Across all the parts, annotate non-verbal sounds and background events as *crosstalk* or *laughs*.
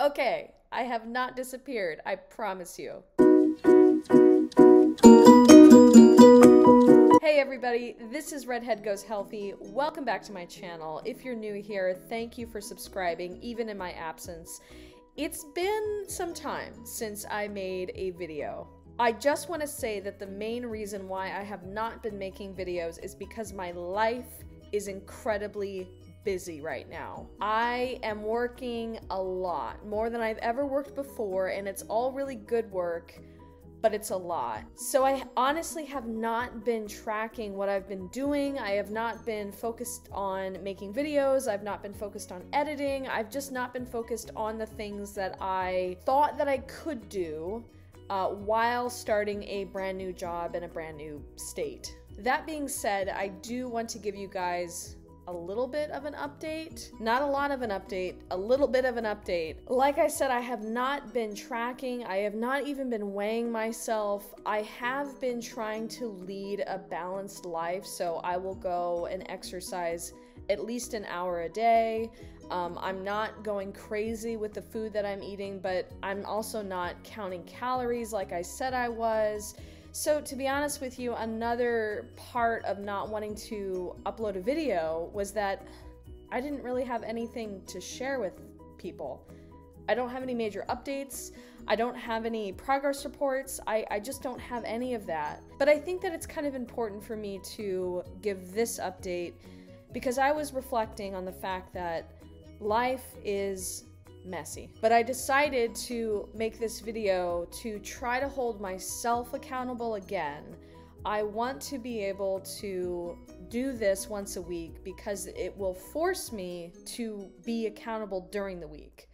Okay, I have not disappeared, I promise you. Hey everybody, this is Redhead Goes Healthy. Welcome back to my channel. If you're new here, thank you for subscribing, even in my absence. It's been some time since I made a video. I just want to say that the main reason why I have not been making videos is because my life is incredibly busy right now. I am working a lot, more than I've ever worked before, and it's all really good work, but it's a lot. So I honestly have not been tracking what I've been doing. I have not been focused on making videos. I've not been focused on editing. I've just not been focused on the things that I thought that I could do uh, while starting a brand new job in a brand new state. That being said, I do want to give you guys a little bit of an update. Not a lot of an update, a little bit of an update. Like I said, I have not been tracking, I have not even been weighing myself. I have been trying to lead a balanced life, so I will go and exercise at least an hour a day. Um, I'm not going crazy with the food that I'm eating, but I'm also not counting calories like I said I was. So, to be honest with you, another part of not wanting to upload a video was that I didn't really have anything to share with people. I don't have any major updates. I don't have any progress reports. I, I just don't have any of that. But I think that it's kind of important for me to give this update because I was reflecting on the fact that life is messy. But I decided to make this video to try to hold myself accountable again. I want to be able to do this once a week because it will force me to be accountable during the week.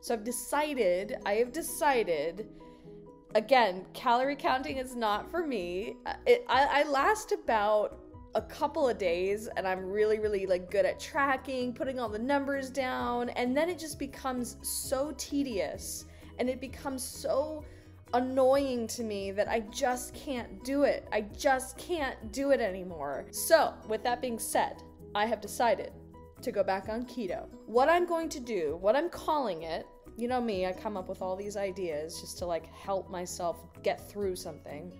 So I've decided, I have decided, again, calorie counting is not for me. It, I, I last about a couple of days and I'm really, really like good at tracking, putting all the numbers down, and then it just becomes so tedious and it becomes so annoying to me that I just can't do it. I just can't do it anymore. So, with that being said, I have decided to go back on keto. What I'm going to do, what I'm calling it, you know me, I come up with all these ideas just to like help myself get through something.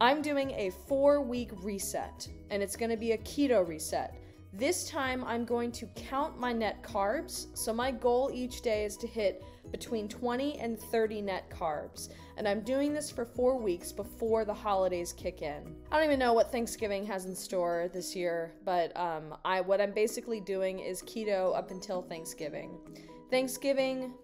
I'm doing a four week reset, and it's gonna be a keto reset. This time, I'm going to count my net carbs. So, my goal each day is to hit between 20 and 30 net carbs. And I'm doing this for four weeks before the holidays kick in. I don't even know what Thanksgiving has in store this year, but um, I what I'm basically doing is keto up until Thanksgiving. Thanksgiving,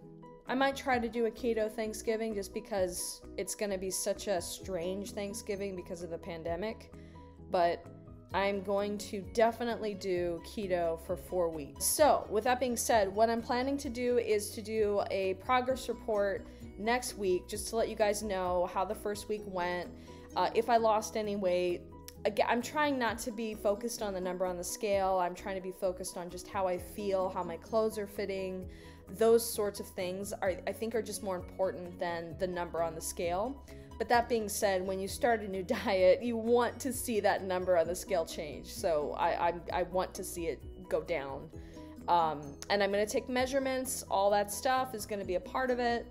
I might try to do a keto Thanksgiving just because it's going to be such a strange Thanksgiving because of the pandemic. But I'm going to definitely do keto for four weeks. So, with that being said, what I'm planning to do is to do a progress report next week just to let you guys know how the first week went, uh, if I lost any weight. Again, I'm trying not to be focused on the number on the scale. I'm trying to be focused on just how I feel, how my clothes are fitting, those sorts of things are I think are just more important than the number on the scale. But that being said, when you start a new *laughs* diet, you want to see that number on the scale change. So I I, I want to see it go down. Um, and I'm going to take measurements. All that stuff is going to be a part of it.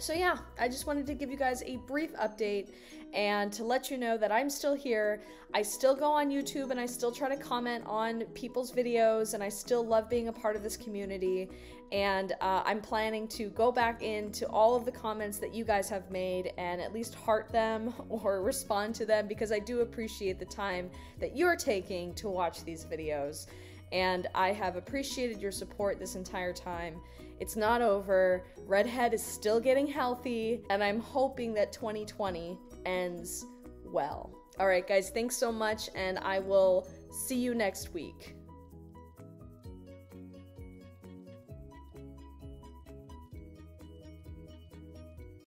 So, yeah, I just wanted to give you guys a brief update and to let you know that I'm still here. I still go on YouTube and I still try to comment on people's videos, and I still love being a part of this community. And uh, I'm planning to go back into all of the comments that you guys have made and at least heart them *laughs* or respond to them because I do appreciate the time that you're taking to watch these videos. And I have appreciated your support this entire time. It's not over. Redhead is still getting healthy, and I'm hoping that 2020 ends well. All right, guys, thanks so much, and I will see you next week.